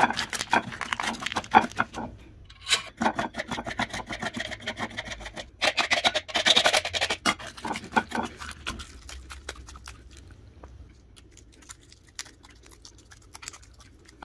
Ha ha ha.